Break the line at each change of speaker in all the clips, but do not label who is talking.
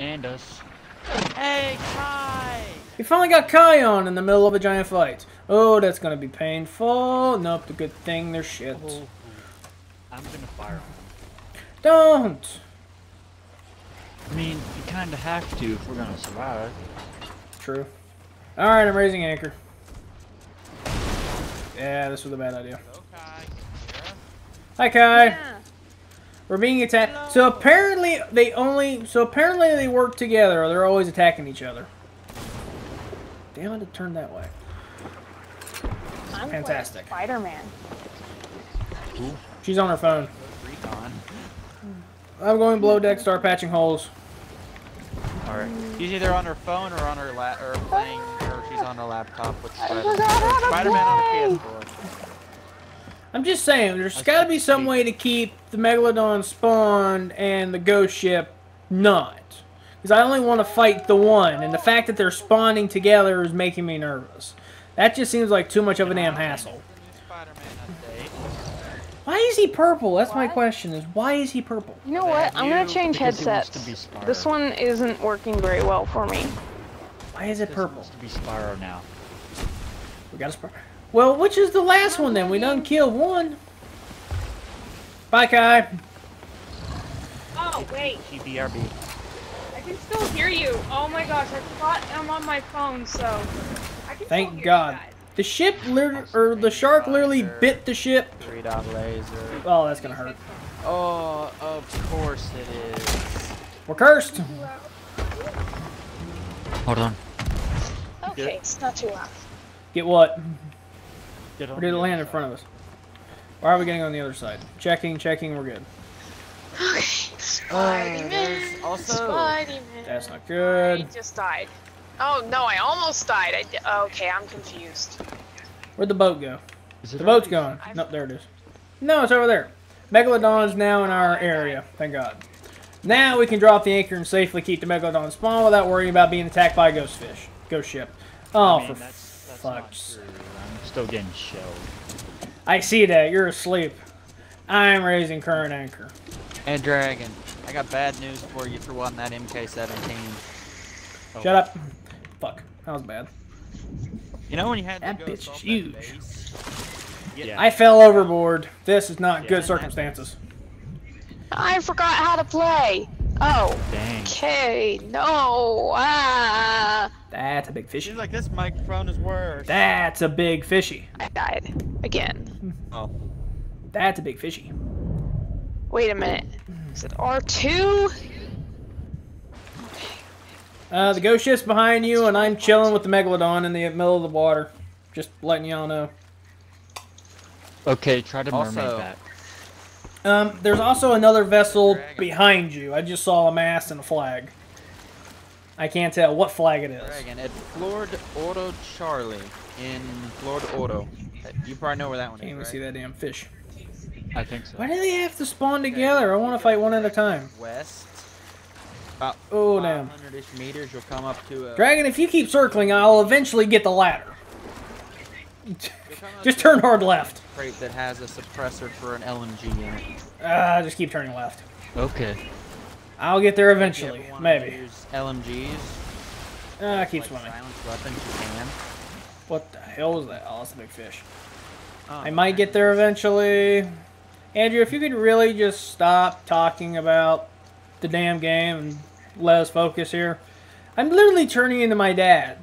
And us. Hey, Kai!
We finally got Kai on in the middle of a giant fight. Oh, that's gonna be painful. Nope, the good thing they're shit.
Oh, I'm gonna fire on him.
Don't!
I mean, you kinda have to if we're gonna survive.
True. Alright, I'm raising anchor. Yeah, this was a bad idea. Hi, Kai.
Yeah.
We're being attacked. So apparently they only. So apparently they work together. Or they're always attacking each other. Damn it! It turned that way.
I'm
Fantastic.
Spider-Man.
She's on her phone.
Recon.
I'm going below deck. Start patching holes.
Alright. She's either on her phone or on her lap or playing or she's on her laptop with
I
Spider-Man.
forgot how
Spider-Man on a
play.
PS4.
I'm just saying, there's got to be some way to keep the Megalodon spawned and the ghost ship not. Because I only want to fight the one, and the fact that they're spawning together is making me nervous. That just seems like too much of a damn hassle. Why is he purple? That's my question. Is why is he purple?
You know what? I'm gonna change
because he
headsets. This one isn't working very well for me.
Why is it purple?
to be Spyro now.
We got a spur. Well, which is the last one then? We done killed one. Bye, Kai.
Oh, wait.
TBRB.
I can still hear you. Oh my gosh, I forgot I'm on my phone, so I can still
Thank
hear
God.
You guys.
The ship, literally, or the shark, literally bit the ship.
Three dot laser.
Oh, that's gonna hurt.
Oh, of course it is.
We're cursed.
Hold on.
Okay, it's not too loud.
Get what?
Get
Or did it land in front of us? Why are we getting on the other side? Checking, checking, we're good.
Okay. Spidey
there's also-
Spidey Man.
That's not
I
good.
just died. Oh no, I almost died. I di- okay, I'm confused.
Where'd the boat go?
Is it
The boat's
already-
gone. Nope, there it is. No, it's over there. Megalodon's now in our area. Thank God. Now we can drop the anchor and safely keep the Megalodon spawn without worrying about being attacked by a ghost fish. Ghost ship. Oh,
I mean,
for
that's, that's
fuck's
true. I'm still getting shelled.
I see that. You're asleep. I'm raising current anchor.
And Dragon. I got bad news for you for wanting that MK17. Oh.
Shut up. Fuck. That was bad.
You know when you had
That
to go
bitch is huge.
base? Yeah.
I fell overboard. This is not
Yeah,
good circumstances.
I forgot how to play. Oh,
Dang.
okay. No. Ah.
That's a big fishy.
Seems like this microphone is worse.
That's a big fishy.
I died again.
Oh.
That's a big fishy.
Wait a minute. Is it R2?
Uh, the ghost ship's behind you, and I'm chilling with the megalodon in the middle of the water. Just letting y'all know.
Okay, try to mermaid
Also-
that.
Um, there's also another vessel
Dragon.
behind you. I just saw a mast and a flag. I can't tell what flag it is.
Dragon at Florida Auto Charlie in Florida Auto. You probably know where that one
Can't
is,
even
right?
see that damn fish.
I think so.
Why do they have to spawn together? I want to fight one at a time.
West. About
Oh, damn.
500-ish meters, you'll come up to a...
Dragon, if you keep circling, I'll eventually get the ladder.
You'll come up
Just turn hard left.
Crate that has a suppressor for an LMG in it.
Ah, just keep turning left.
Okay.
I'll get there eventually. Maybe.
Use LMGs.
Ah, keep
like
swimming.
Silence weapons, you can.
What the hell is that? Oh, that's a big fish.
Oh,
I might get there eventually. Andrew, if you could really just stop talking about the damn game and let us focus here. I'm literally turning into my dad.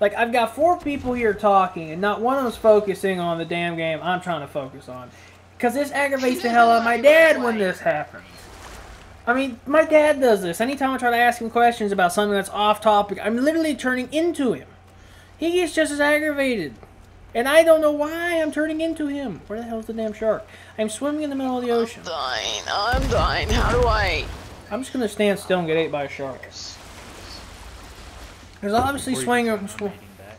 Like, I've got four people here talking, and not one of them's focusing on the damn game I'm trying to focus on. Because this aggravates the hell out of my dad when this happens. I mean, my dad does this. Anytime I try to ask him questions about something that's off topic, I'm literally turning into him. He gets just as aggravated. And I don't know why I'm turning into him. Where the hell's the damn shark? I'm swimming in the middle of the ocean.
I'm dying. I'm dying. How do I?
I'm just gonna stand still and get ate by a shark. There's obviously
Or you
swing.
can
Sw-
start mermaiding back.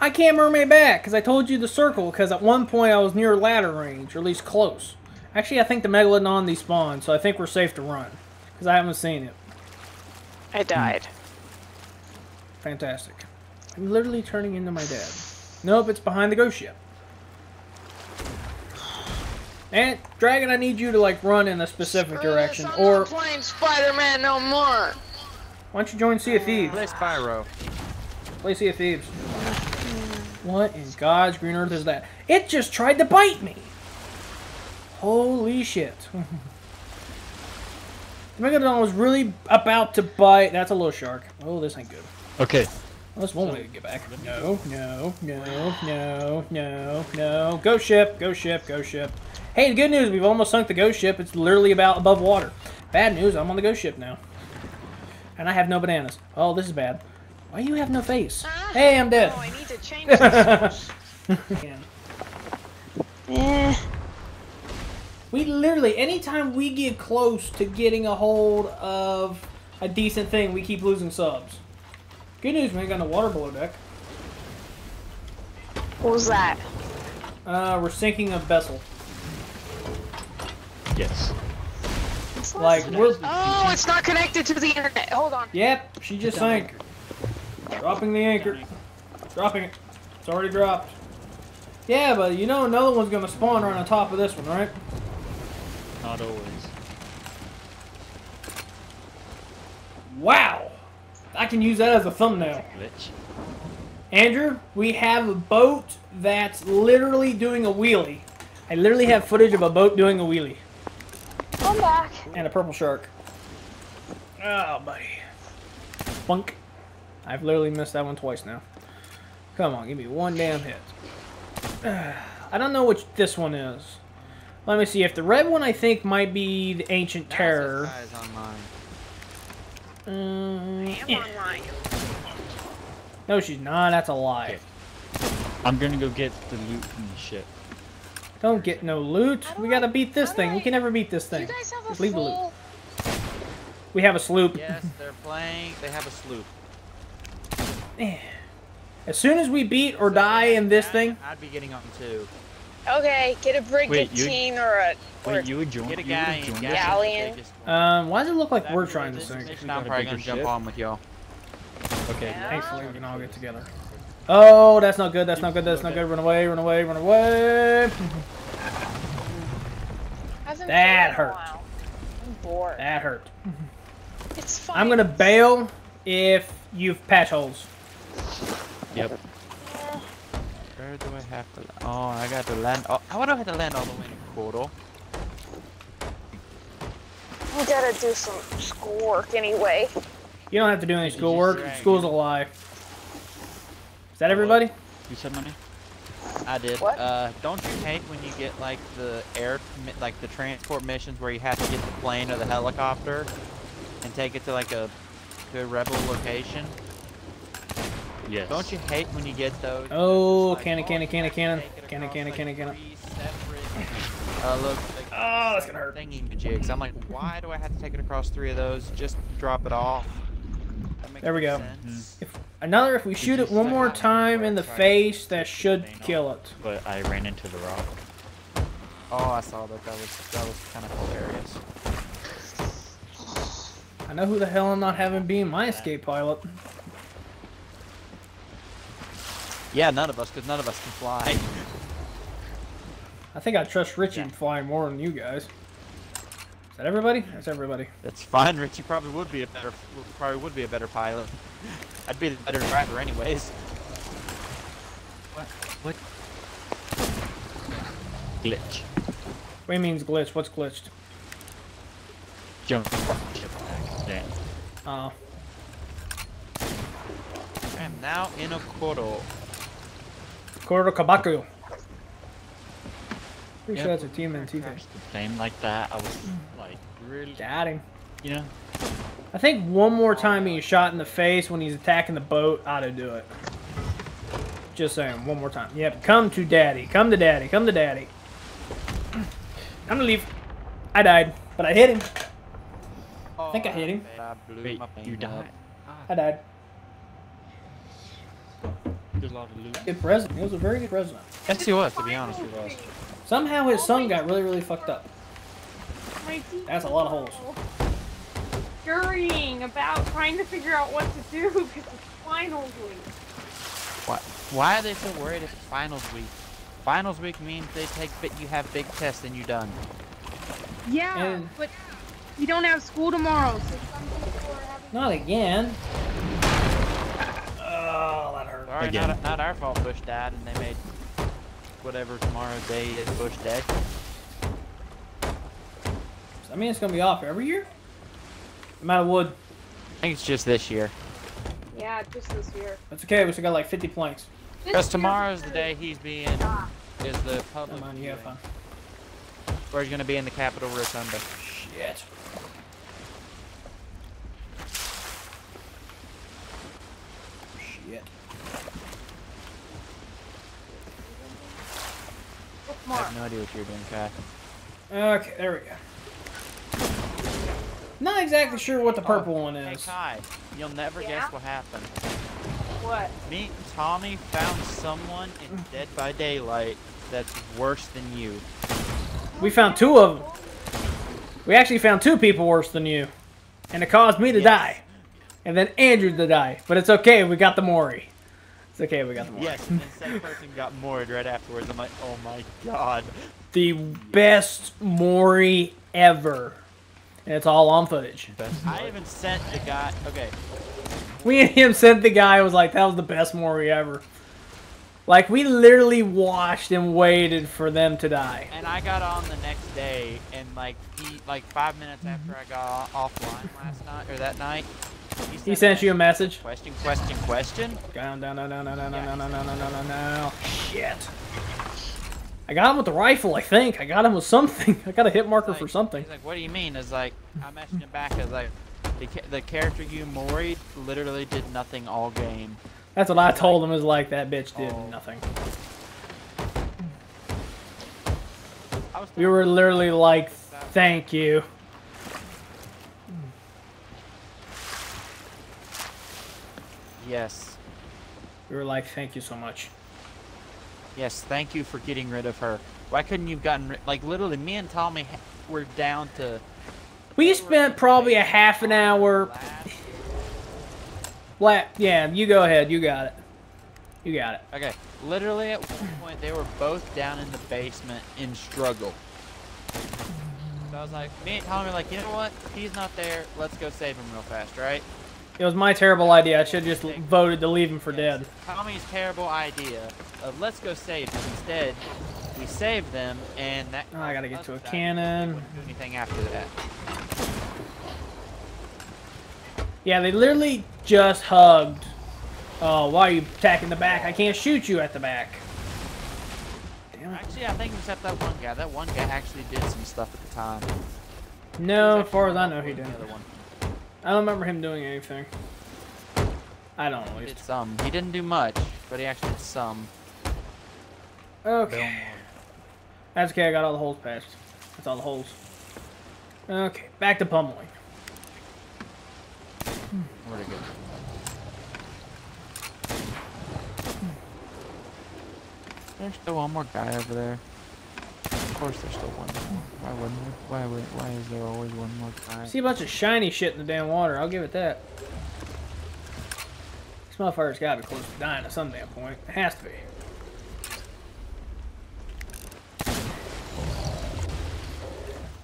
I can't mermaid back because I told you the circle. Because at one point I was near ladder range, or at least close. Actually, I think the megalodon despawned, so I think we're safe to run. Because I haven't seen it.
I died.
Fantastic. I'm literally turning into my dad. Nope, it's behind the ghost ship. And Dragon, I need you to like run in a specific direction,
I'm
or
not playing Spider-Man no more.
Why don't you join Sea of Thieves?
Play Spyro.
Play Sea of Thieves. What in God's green earth is that? It just tried to bite me! Holy shit. the Megalodon was really about to bite. That's a little shark. Oh, this ain't good.
Okay.
Well, that's one way to get back. No, no, no, no, no, no. Go ship, go ship, go ship. Hey, the good news, we've almost sunk the ghost ship. It's literally about above water. Bad news, I'm on the ghost ship now. And I have no bananas. Oh, this is bad. Why you have no face?
Ah.
Hey, I'm dead.
Oh, I need to change this.
Yeah.
eh.
We literally, anytime we get close to getting a hold of a decent thing, we keep losing subs. Good news, we ain't got no water below deck.
What was that?
Uh, we're sinking a vessel.
Yes.
Like, we're...
Oh, it's not connected to the internet. Hold on.
Yep, she just sank. Dropping the anchor. Dropping it. It's already dropped. Yeah, but you know another one's gonna spawn right on top of this one, right?
Not always.
Wow! I can use that as a thumbnail.
Glitch.
Andrew, we have a boat that's literally doing a wheelie. I literally have footage of a boat doing a wheelie.
I'm back.
And a purple shark. Oh, buddy. Bunk. I've literally missed that one twice now. Come on, give me one damn hit. I don't know which this one is. Let me see. If the red one, I think, might be the Ancient Terror.
Now guys online.
Um,
I am online.
No, she's not. That's a lie.
I'm gonna go get the loot from the ship.
Don't get no loot. We gotta beat this
how do
thing. We can never beat this thing.
you guys have a
Just leave the loot. We have a sloop.
Yes, they're playing. They have a sloop.
As soon as we beat or die in this
I'd-
thing,
I'd be getting on too.
Okay, get a
Wait, you-
brigantine or a... Or
Wait, you would join?
Get a
you would join
get.
Galleon.
um, why does it look like
That
we're trying to
this
sink?
mission,
We
I'm probably gonna jump
ship?
on with y'all.
Okay.
Yeah.
Thankfully, we can all get together. Oh, that's not good. That's not good. That's not good. Run away. Run away. Run away. That
been
hurt.
I'm bored.
That hurt.
It's fine.
I'm gonna bail if you've patch holes.
Yep.
Where do I have to? Oh, I got to land. Oh, I would have had to land all the way in Kodo.
We gotta do some schoolwork anyway.
You don't have to do any schoolwork. School's a lie. Is that everybody?
You said money?
I did.
What?
Uh, don't you hate when you get like the air, like the transport missions where you have to get the plane or the helicopter and take it to like a to a rebel location?
Yes.
Don't you hate when you get those?
Oh,
it's just
cannon,
oh,
cannon,
you
cannon, cannon. Cannon, cannon, cannon, cannon.
Uh, look. Like,
Oh, that's gonna hurt.
Thingy-majigs. I'm like, why do I have to take it across three of those? Just drop it off. That makes
There we
no
go.
sense.
If another, if we shoot it one more time in the face, that should kill it.
But I ran into the rock.
Oh, I saw that. That was that was kind of hilarious.
I know who the hell I'm not having being my escape pilot.
Yeah, none of us, because none of us can fly.
I think I trust Richie to fly more than you guys. Is that everybody? That's everybody.
That's fine, Richie. Probably would be a better, probably would be a better pilot. I'd be the better driver, anyways.
What? What? Glitch.
What do you means glitch? What's glitched?
Jump off the ship by accident.
Oh.
I am now in a Koro.
Koro Kabaku. Pretty
Yep.
sure that's a team in TV.
Crashed the like that. I was like, really?
Got him.
You know?
I think one more time being shot in the face when he's attacking the boat ought to do it. Just saying, one more time. Yep, come to daddy. Come to daddy. Come to daddy. I'm gonna leave. I died, but I hit him.
I
think I hit him.
Wait, you
plane up.
died?
I died.
There's a lot of loot.
Good president. He was a very good president.
Yes, he was, to be honest with us.
Somehow his son got really, really fucked up. That's a lot of holes.
Scurrying about trying to figure out what to do because it's finals week.
Why, why are they so worried if it's finals week? Finals week means they take bit. You have big tests and you're done.
Yeah,
And-
but you don't have school tomorrow, so some people are having
Not again. Oh, that hurt.
Sorry,
Again.
not, not our fault Bush died and they made whatever tomorrow's day is Bush Day.
I mean, it's gonna be off every year. I'm out of wood.
I think it's just this year.
Yeah, just this year.
That's okay. We still got like 50 planks.
Because
year
tomorrow's the day he's being, ah. is the
Come on, you have
viewing,
fun.
where he's going to be in the Capitol Rotunda.
Shit. Shit.
I have no idea what you're doing, Kai.
Okay, there we go. Not exactly sure what the purple oh, one
Hey,
is.
Kai, you'll never
Yeah?
guess what happened.
What?
Me and Tommy found someone in Dead by Daylight that's worse than you.
We found two of them. We actually found two people worse than you. And it caused me to
Yes.
die. And then Andrew to die. But it's okay, we got the Mori. It's okay, we got the Mori.
Yes, and then said person got moored right afterwards. I'm like, oh my god.
The best Mori ever. And it's all on footage.
I even sent the guy. Okay,
We and him sent the guy who was like, that was the best Mori ever. Like, we literally watched and waited for them to die.
and I got on the next day, and like he, like five minutes mm-hmm. after I got offline last night or that night,
He sent you a message.
question, question, question.
Down, down, down, down, down, down, down, down, down, down, down, down, down. Shit. I got him with the rifle, I think. I got him with something. I got a hit marker for something.
He's like, what do you mean? Is like, I messaged him back. I was like, the, the character you moried literally did nothing all game.
That's what I told him. Is like that bitch did
Oh.
nothing. We were literally like, thank you.
Yes,
We were like, thank you so much.
Yes. Thank you for getting rid of her. Why couldn't you have gotten rid? Like literally, me and Tommy were down to.
We spent probably a half an hour. Flat. Yeah, you go ahead. You got it. You got it.
Okay, literally at one point they were both down in the basement in struggle. So I was like, me and Tommy were like, you know what? He's not there. Let's go save him real fast, right?
It was my terrible idea. I should have just voted to leave him for dead.
Tommy's terrible idea of let's go save them. Instead, we saved them, and that.
Oh, I gotta get to a cannon.
Do anything after that.
Yeah, they literally just hugged. Oh, why are you attacking the back? I can't shoot you at the back. Damn it.
Actually, I think except that one guy. That one guy actually did some stuff at the time.
No, as far as I know, he didn't.
The other one.
I don't remember him doing anything. I don't at
He did some. He didn't do much, but he actually did some.
Okay. That's okay, I got all the holes patched. That's all the holes. Okay, back to pummeling.
Where'd it go? There's still one more guy over there. Of course, there's still one more. Why wouldn't there? Why would? Why is there always one more guy?
See a bunch of shiny shit in the damn water, I'll give it that. This motherfucker's gotta be close to dying at some damn point. It has to be.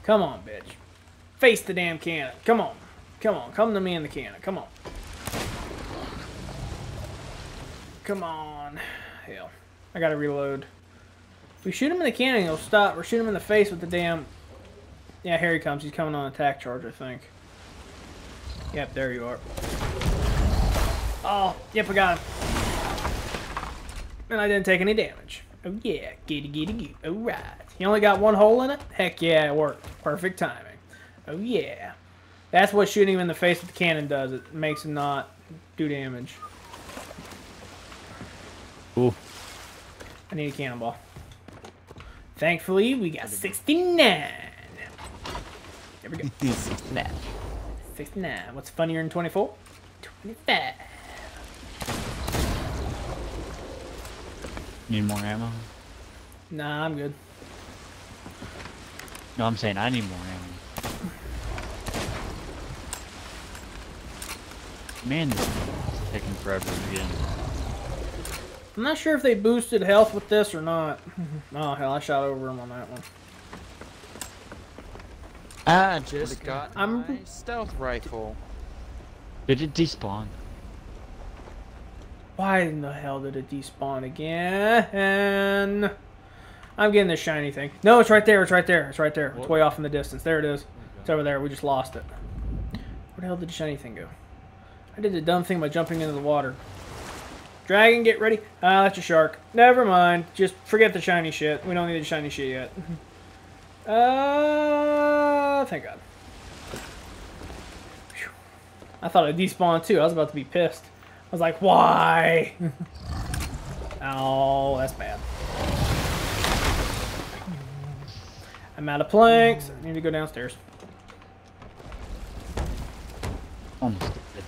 Come on, bitch. Face the damn cannon. Come on. Come on. Come to me in the cannon. Come on. Come on. Hell. I gotta reload. We shoot him in the cannon, he'll stop. Or shoot him in the face with the damn... Yeah, here he comes. He's coming on attack charge, I think. Yep, there you are. Oh, yep, I got him. And I didn't take any damage. Oh yeah, giddy giddy giddy. Alright. He only got one hole in it? Heck yeah, it worked. Perfect timing. Oh yeah. That's what shooting him in the face with the cannon does. It makes him not do damage.
Ooh.
I need a cannonball. Thankfully, we got 69. There we go.
69.
69. What's funnier than 24? 25.
Need more ammo?
Nah, I'm good.
No, I'm saying I need more ammo. Man, this is taking forever again.
I'm not sure if they boosted health with this or not. Mm-hmm. oh, hell, I shot over him on that one.
Ah, I just got
I'm-
my stealth rifle.
Did it despawn?
Why in the hell did it despawn again? I'm getting this shiny thing. No, it's right there. It's right there. It's right there. It's
What?
way off in the distance. There it is. Oh it's over there. We just lost it. Where the hell did the shiny thing go? I did the dumb thing by jumping into the water. Dragon, get ready. Ah, that's a shark. Never mind. Just forget the shiny shit. We don't need the shiny shit yet. uh, thank God. Phew. I thought it despawned too. I was about to be pissed. I was like, why? oh, that's bad. I'm out of planks. I need to go downstairs.
Almost dead.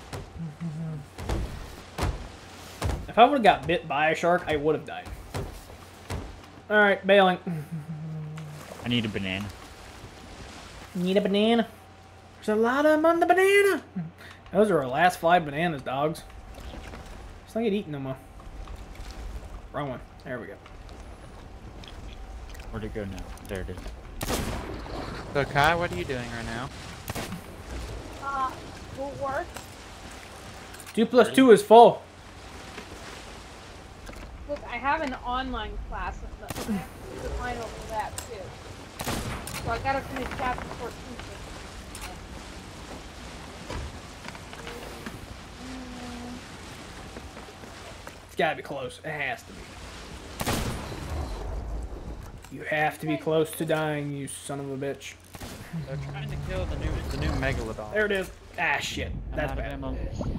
If I would have got bit by a shark, I would have died. Alright, bailing.
I need a banana.
Need a banana? There's a lot of them on the banana. Those are our last five bananas, dogs. Let's not get eaten no more. Wrong one. There we go.
Where'd it go now? There it is.
So Kai, what are you doing right now?
Uh, will work.
Two plus two is full.
Look, I have an online class of the, I have the final for that too. So I gotta finish chapter 14.
It's gotta be close. It has to be. You have to be close to dying, you son of a bitch.
They're trying to kill the new the new megalodon.
There it is. Ah, shit.
I'm
That's
out
bad.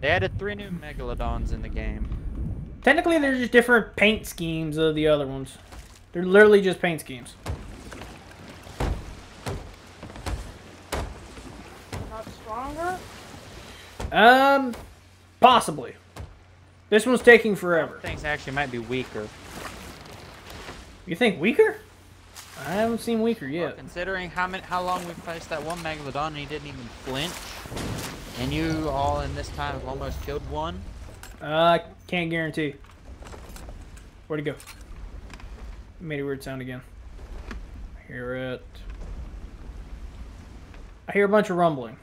They added three new megalodons in the game.
Technically, they're just different paint schemes of the other ones. They're literally just paint schemes.
Not stronger?
Um, possibly. This one's taking forever.
Things actually might be weaker.
You think weaker? I haven't seen weaker
Well,
yet.
considering how many, how long we faced that one megalodon and he didn't even flinch, and you all in this time have almost killed one.
Uh, can't guarantee. Where'd it go? Made a weird sound again. I hear it. I hear a bunch of rumbling.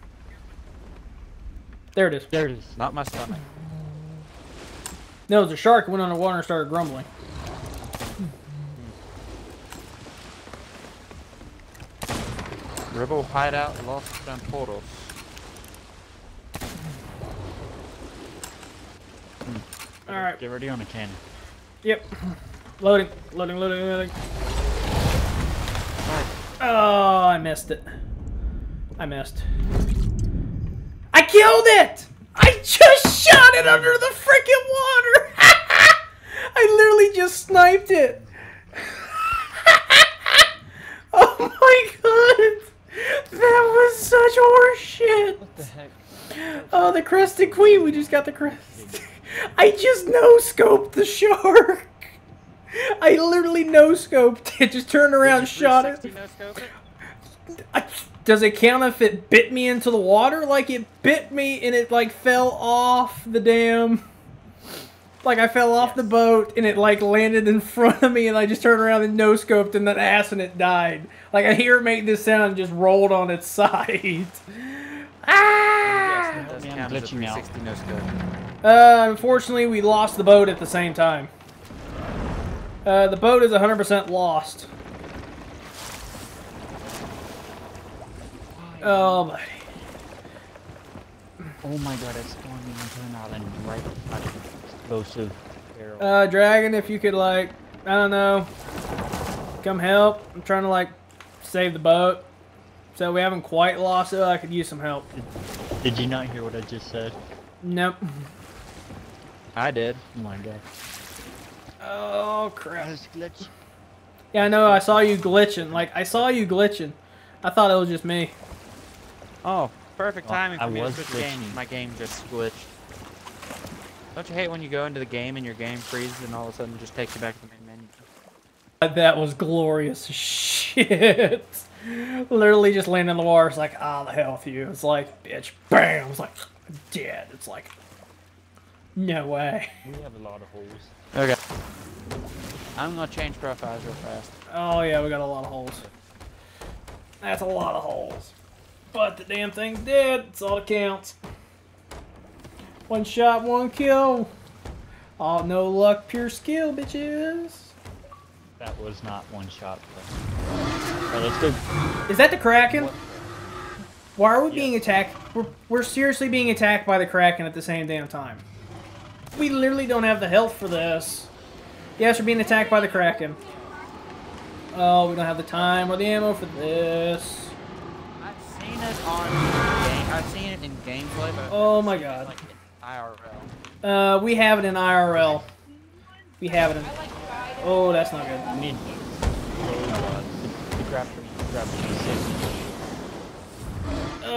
There it is.
There it is.
Not my stomach.
No, it was a shark. Went underwater and started grumbling.
Rebel hideout lost on portals.
All right.
Get ready on a cannon.
Yep. Loading. Loading. Loading. Loading. Oh, I missed it. I missed. I killed it! I just shot it under the freaking water! I literally just sniped it! oh my god! That was such horseshit!
What the heck?
Oh, the crested queen! We just got the crest. I just no scoped the shark! I literally no scoped it, just turned around,
Did you
shot it.
no it?
I, does it count if it bit me into the water? Like it bit me and it like fell off the dam. Like I fell off the boat and it like landed in front of me and I just turned around and no scoped and that ass and it died. Like I hear it make this sound and just rolled on its side. ah!
Yes, it does count as a 360 no scope.
Uh, unfortunately, we lost the boat at the same time. Uh, the boat is 100% lost. Oh, buddy.
Oh my god, it's storming into an island right by the explosive barrel.
Uh, Dragon, if you could, like, I don't know, come help. I'm trying to, like, save the boat. So we haven't quite lost it. I could use some help.
Did you not hear what I just said?
Nope.
I did.
Oh my god.
Oh, crap.
Glitch.
Yeah, I know. I saw you glitching. Like, I saw you glitching. I thought it was just me.
Oh, perfect
Well,
timing
I
for me to
was
switch games.
glitching.
My game just glitched. Don't you hate when you go into the game and your game freezes and all of a sudden just takes you back to the main menu?
That was glorious shit. Literally just landing in the water. It's like, ah, the hell with you. It's like, bitch, bam. It's like, dead. It's like, no way.
We have a lot of holes.
Okay. I'm gonna change profiles real fast.
Oh, yeah, we got a lot of holes. That's a lot of holes. But the damn thing's dead. It's all that counts. One shot, one kill. Oh, no luck, pure skill, bitches.
That was not one shot. But... Alright, let's go.
Is that the Kraken?
What?
Why are we being attacked? We're, we're seriously being attacked by the Kraken at the same damn time. We literally don't have the health for this. Yes, we're being attacked by the Kraken. Oh, we don't have the time or the ammo for this.
I've seen it on game. I've seen it in gameplay, but
Oh my God.
Like IRL.
Uh, we have it in IRL. We have it in.
I like Biden.
Oh, that's not good.
I need. Uh, the, the grab,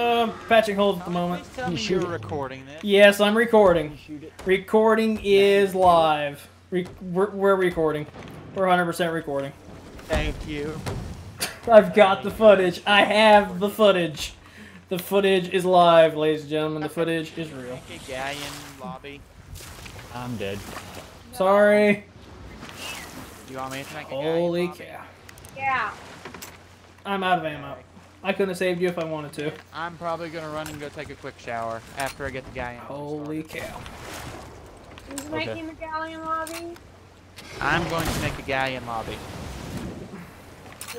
grab P6.
Um, patching hold at the moment.
Please tell
You
me
shoot
you're
it.
recording this.
Yes, I'm recording.
Shoot it.
Recording is live. Re- we're, we're recording. We're 100% recording.
Thank you.
I've got the footage. I have the footage. The footage is live, ladies and gentlemen. The footage is real.
Make lobby.
I'm dead.
Sorry.
Do you want me to make a
Holy
lobby?
cow.
Yeah.
I'm out of ammo. I couldn't have saved you if I wanted to.
I'm probably gonna run and go take a quick shower after I get the galleon. lobby
Holy
started.
cow.
Who's
Okay.
making the galleon lobby?
I'm going to make a galleon lobby.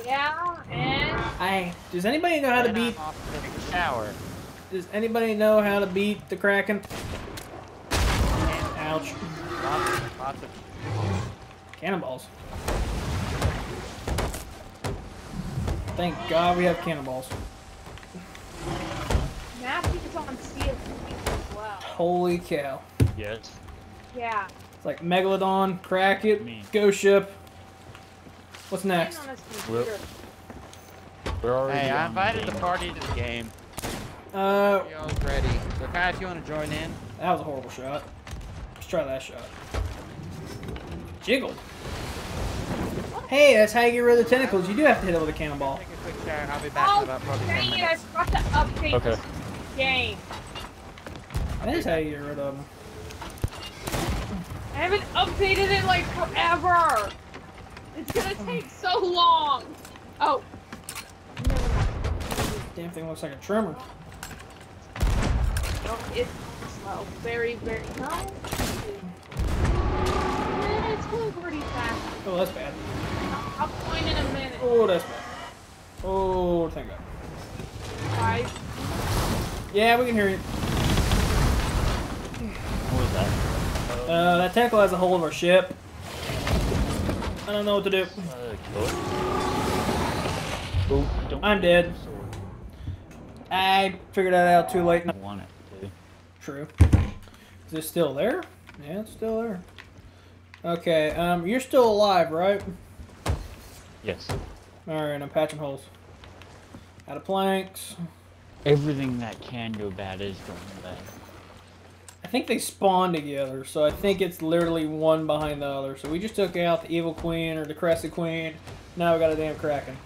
Yeah, and
I. Does anybody know how to beat?
I'm off to take a shower.
Does anybody know how to beat the Kraken? Ouch.
Lots, lots of.
Cannonballs. Thank God we have cannonballs.
Matthew's on Sea of as well.
Holy cow.
Yes.
Yeah.
It's like Megalodon, Kraken,
Me.
Ghost Ship. What's next?
Playing on his
Well-
computer.
We're already.
Hey, I invited the
game.
party to the game.
Uh,
Y'all's ready. So, Kai, if you want to join in,
that was a horrible shot. Let's try that shot. Jiggled. Hey, that's how you get rid of the tentacles. You do have to hit it with a cannonball.
take a quick shower. I'll be back in
Oh,
about probably 10
dang it, I forgot to update
Okay.
this game.
That is how you get rid of them.
I haven't updated it like forever. It's gonna take so long. Oh.
Damn thing looks like a trimmer.
No, it's slow. Very, very. No. It's going pretty fast.
Oh, that's bad.
I'll point in a minute.
Oh, that's bad. Oh, thank God.
Guys,
Yeah, we can hear you.
What was that?
Uh, that tentacle has a hold of our ship. I don't know what to do.
Uh. Oh, don't
I'm dead. I figured that out too late.
I want it to.
True. Is it still there? Yeah, it's still there. Okay, um, you're still alive, right?
Yes.
Alright, I'm patching holes. Out of planks.
Everything that can go bad is going bad.
I think they spawn together, so I think it's literally one behind the other. So we just took out the Evil Queen or the Crested Queen. Now we got a damn Kraken.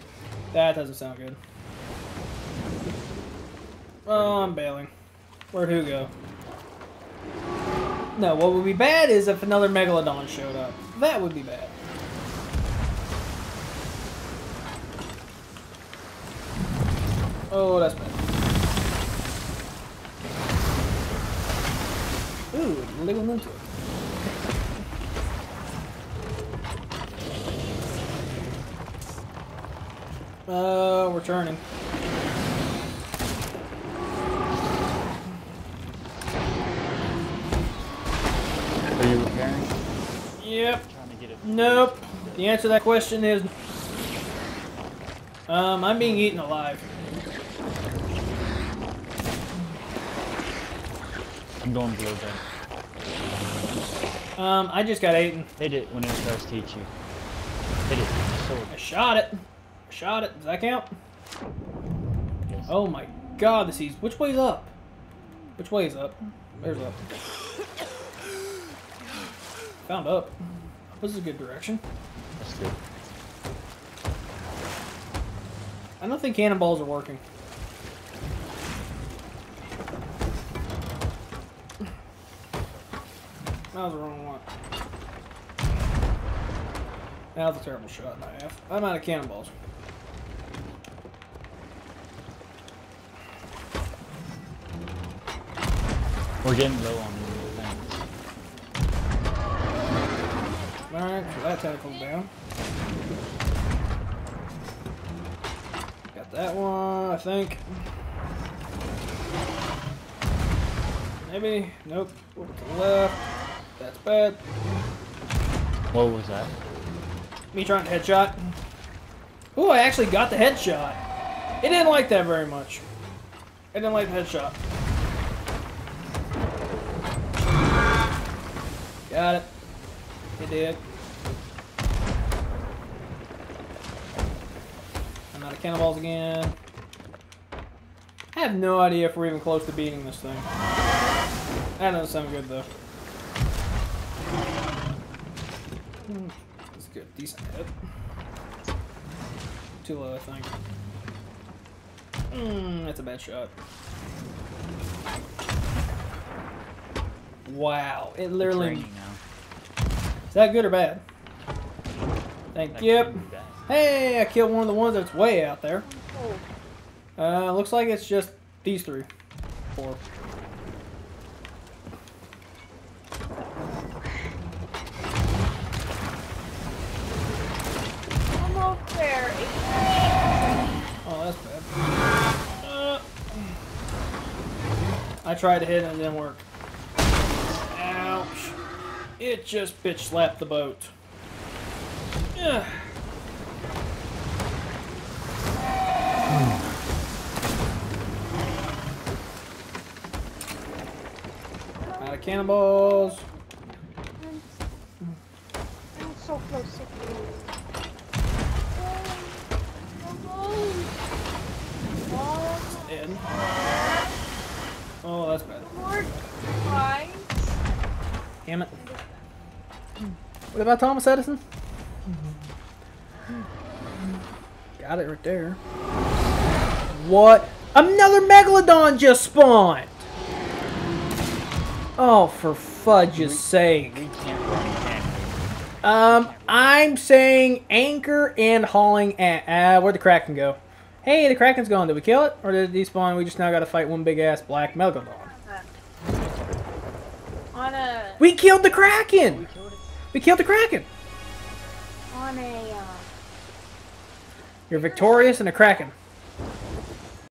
That doesn't sound good. Oh, I'm bailing. Where'd who go? No, what would be bad is if another Megalodon showed up. That would be bad. Oh, that's bad. Ooh, living into it. Uh, we're turning.
Are you repairing?
Yep.
Trying to get it.
Nope. The answer to that question is. Um, I'm being eaten alive.
I'm going below deck.
Um, I just got eaten.
Hit it when it starts to eat you. Hit it. Sword.
I shot it. I shot it. Does that count?
Yes.
Oh my god, this is. Which way's up? Which way is up? There's up. Found up. This is a good direction.
That's good.
I don't think cannonballs are working. That was the wrong one. That was a terrible shot and a half. I'm out of cannonballs.
We're getting low on
Alright, so that tentacle's down. Got that one, I think. Maybe. Nope. Over to the left. That's bad.
What was that?
Me trying to headshot. Ooh, I actually got the headshot. It didn't like that very much. It didn't like the headshot. Got it. It did. I'm out of cannonballs again. I have no idea if we're even close to beating this thing. That doesn't sound good though. Hmm, That's good. Decent hit. Too low, I think. Hmm, that's a bad shot. Wow, it literally.
Raining now.
Is that good or bad? Thank you.
could be bad.
Hey, I killed one of the ones that's way out there. Uh, looks like it's just these three. Four.
almost there.
Oh, that's bad. Uh, I tried to hit it and it didn't work. It just bitch slapped the boat. Yeah. Out of cannonballs.
I'm so close, so close. Oh,
In. That's bad.
more twice.
Damn it. What about Thomas Edison? Got it right there. What? Another Megalodon just spawned! Oh, for fudge's sake.
We can't run, can we?
Um, I'm saying anchor and hauling at. Uh, where'd the Kraken go? Hey, the Kraken's gone. Did we kill it? Or did it despawn? We just now gotta fight one big ass black Megalodon. We killed the Kraken! We killed the Kraken!
on a uh,
You're victorious and a Kraken.